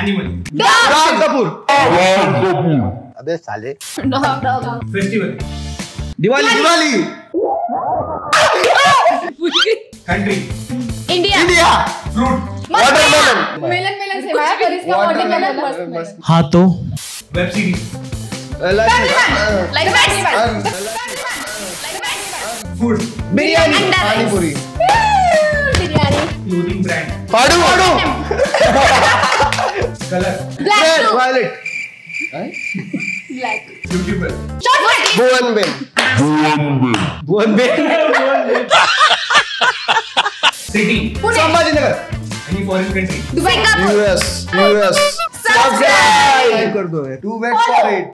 Animal राज कपूर अबे साले। Festival Diwali Diwali country India India fruit watermelon melon melon से आया पर इसका वाटरमेलन मस्त हाँ तो web series like food biryani biryani clothing brand पाडू पाडू colour red violet black YouTuber Bhuvan Bam Bhuvan Bam city Sambhajinagar any foreign country Dubai US US subscribe कर दो टू वेट फॉर इट